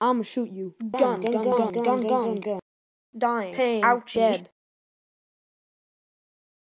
I'ma shoot you. Gun, gun, gun, gun, gun, gun, gun. Dying. Pain. Ouchie. Dead.